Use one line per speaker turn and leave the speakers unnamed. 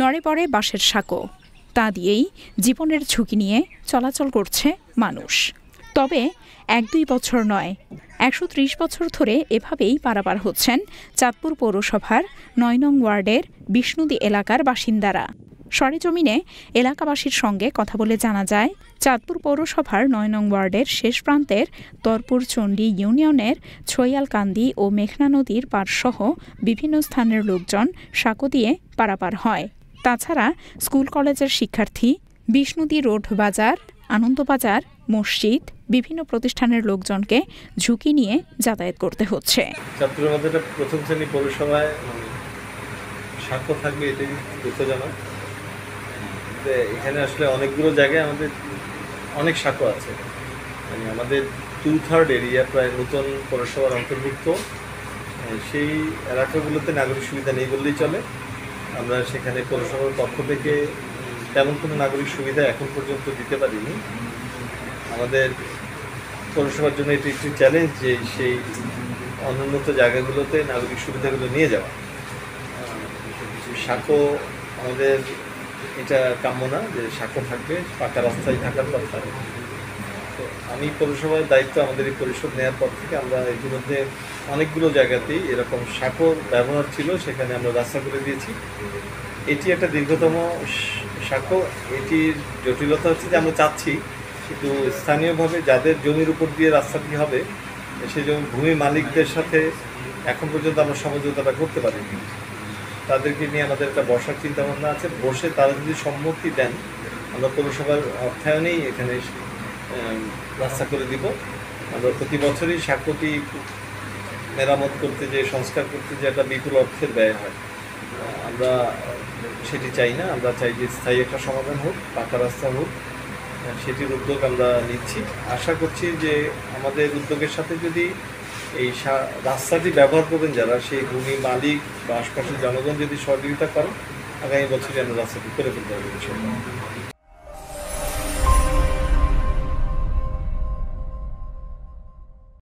নড়ে পড়ে বাঁশের সাঁকো। তা দিয়েই জীবনের ঝুঁকি নিয়ে চলাচল করছে মানুষ। তবে এক দুই বছর নয়, একশো বছর ধরে এভাবেই পারাপার হচ্ছেন চাঁদপুর পৌরসভার নয় নং ওয়ার্ডের বিষ্ণুদী এলাকার বাসিন্দারা। সরেজমিনে এলাকাবাসীর সঙ্গে কথা বলে জানা যায়, চাঁদপুর পৌরসভার নয় নং ওয়ার্ডের শেষ প্রান্তের তরপুর চণ্ডী ইউনিয়নের ছৈয়ালকান্দি ও মেঘনা নদীর পাড়সহ বিভিন্ন স্থানের লোকজন সাঁকো দিয়ে পারাপার হয়। তাছাড়া স্কুল কলেজের শিক্ষার্থী, বিষ্ণুদী রোড বাজার, আনন্দবাজার, মসজিদ, বিভিন্ন প্রতিষ্ঠানের লোকজনকে ঝুঁকি নিয়ে যাতায়াত করতে হচ্ছে।
চাঁদপুরের মধ্যে প্রথম শ্রেণি পৌরসভায় মানে স্বাক্ষর থাকবে এটাই দুঃখজনক এখানে আসলে অনেকগুলো জায়গায় আমাদের অনেক সাঁকো আছে। মানে আমাদের টু থার্ড এরিয়া প্রায় নতুন পৌরসভার অন্তর্ভুক্ত। সেই এলাকাগুলোতে নাগরিক সুবিধা নেই বললেই চলে। আমরা সেখানে পৌরসভার পক্ষ থেকে তেমন কোনো নাগরিক সুবিধা এখন পর্যন্ত দিতে পারিনি। আমাদের পৌরসভার জন্য এটি একটি চ্যালেঞ্জ যে সেই অনুন্নত জায়গাগুলোতে নাগরিক সুবিধাগুলো নিয়ে যাওয়া। সাঁকো আমাদের এটা কাম্য না যে সাঁকো থাকবে, পাকা রাস্তায় থাকার কথা। আমি পৌরসভার দায়িত্ব আমাদের এই পরিষদ নেওয়ার পর থেকে আমরা ইতিমধ্যে অনেকগুলো জায়গাতেই এরকম সাঁকোর ব্যবহার ছিল, সেখানে আমরা রাস্তা করে দিয়েছি। এটি একটা দীর্ঘতম সাঁকো। এটির জটিলতা হচ্ছে যে আমরা চাচ্ছি কিন্তু স্থানীয়ভাবে যাদের জমির উপর দিয়ে রাস্তাটি হবে সেই জমি ভূমি মালিকদের সাথে এখন পর্যন্ত আমরা সমঝোতাটা করতে পারিনি। তাদেরকে নিয়ে আমাদের একটা বসার চিন্তা ভাবনা আছে। বসে তারা যদি সম্মতি দেন, আমরা পৌরসভার অর্থায়নেই এখানে রাস্তা করে দিব। আমরা প্রতি বছরই সাক্ষ্যটি মেরামত করতে যে, সংস্কার করতে যে একটা বিপুল অর্থের ব্যয় হয়। আমরা সেটি চাই না। আমরা চাই যে, স্থায়ী একটা সমাধান হোক, পাকা রাস্তা হোক সেটির উদ্যোগ আমরা নিচ্ছি। আশা করছি যে, আমাদের উদ্যোগের সাথে যদি এই রাস্তাটি ব্যবহার করবেন যারা, সেই ভূমি মালিক বা আশপাশের জনগণ যদি সহযোগিতা করেন, আগামী বছরই আমরা রাস্তাটি করে ফেলতে পারব।